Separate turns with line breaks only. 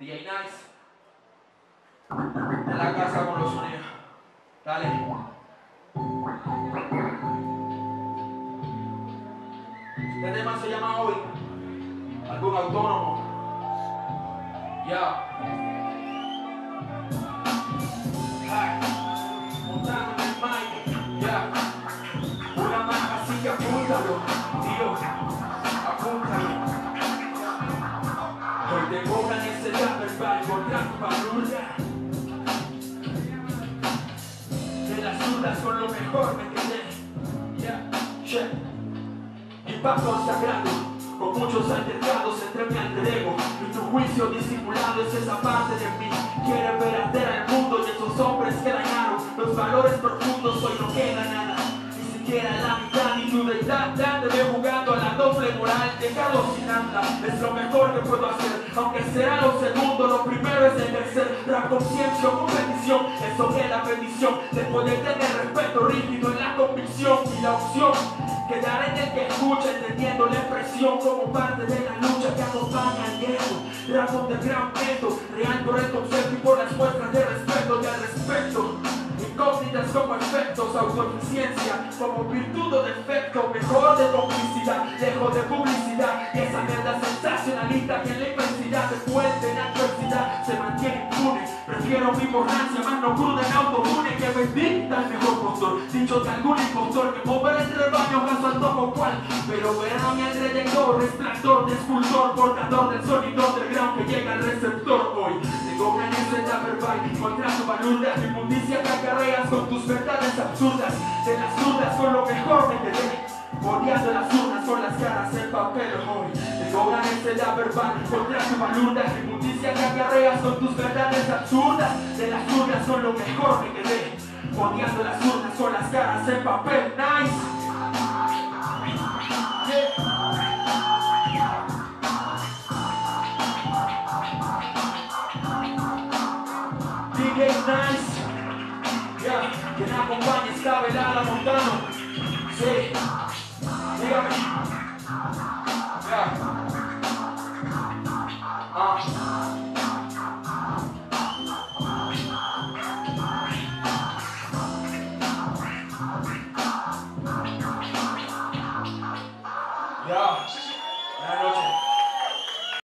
DJ Nice. En la casa con los sonidos. Dale. Este tema se llama hoy. Algún autónomo. Ya. Ay, Montando en el. Ya. Una más así que apúntalo. Tío. Apúntalo. Hoy te De las dudas con lo mejor me quedé. Yeah. Paso sagrado, con muchos altercados entre mi alter ego. Y tu juicio disimulado es esa parte de mí. Quiere ver arder al mundo y esos hombres que dañaron los valores profundos. Hoy no queda nada, ni siquiera la mitad. Ni tu deidad te ve jugando a la doble moral. Dejado sin anda, es lo mejor que puedo hacer. Aunque será lo segundo, lo primero es ejercer la conciencia o competición. Eso es la bendición de poder tener respeto rígido en la convicción y la opción. Quedar en el que escucha, entendiendo la expresión como parte de la lucha que acompaña al gueto. Rap de gran real por el concepto y por las muestras de efectos, autoeficiencia como virtud o defecto, mejor de complicidad, lejos de publicidad y esa mierda sensacionalista que en la inmensidad de fuente en adversidad se mantiene impune. Prefiero mi borrancia más no cruda en autotune que bendita el mejor postor. Dicho de algún impostor que mover entre rebaños caso antojo cual, pero verán mi alrededor, resplandor de escultor, portador del sonido del ground que llega al receptor hoy. Tengo una necesidad verbal contra tu balurda, inmundicia que acarreas con tus verdades absurdas, de las zurdas con lo mejor me quedé. Boreando las urnas con las caras en papel hoy. Tengo una necesidad verbal contra tu balurda Inmundicia que acarreas con tus verdades absurdas. De las urnas con lo mejor me quedé. Boreando las urnas con las caras en papel. Nice. DJ que me acompaña esta velada montano. Sí, dígame. Ya. Ah. Ya, buenas noches.